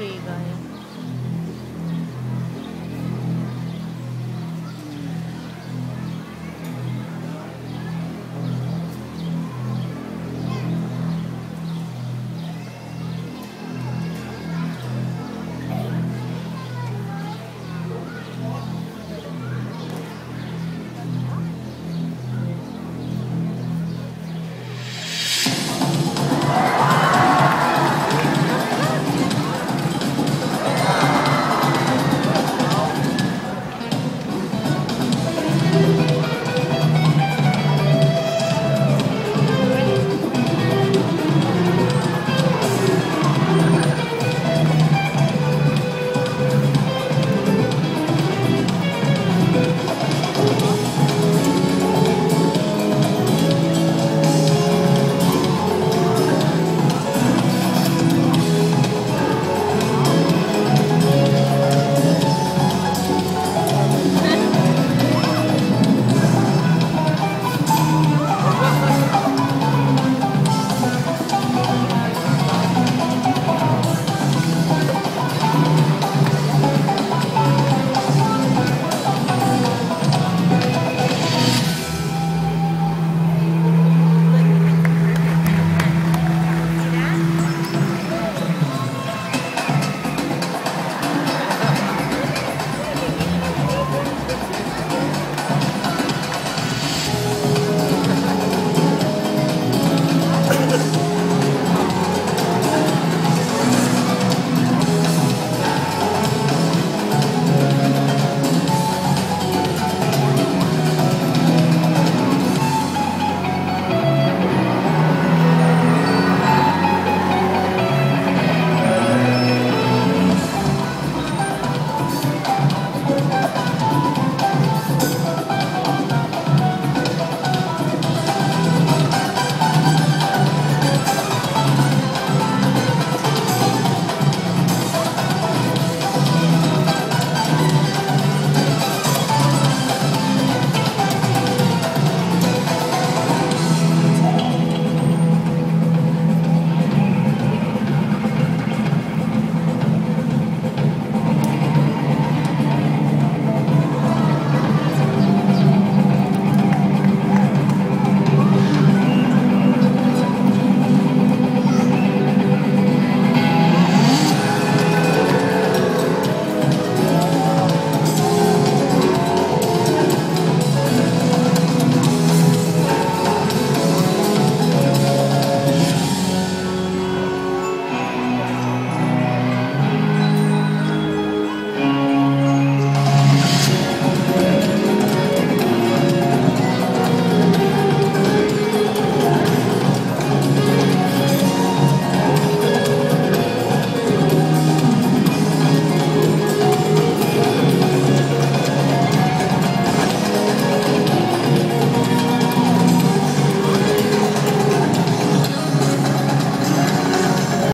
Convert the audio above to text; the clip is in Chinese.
这一个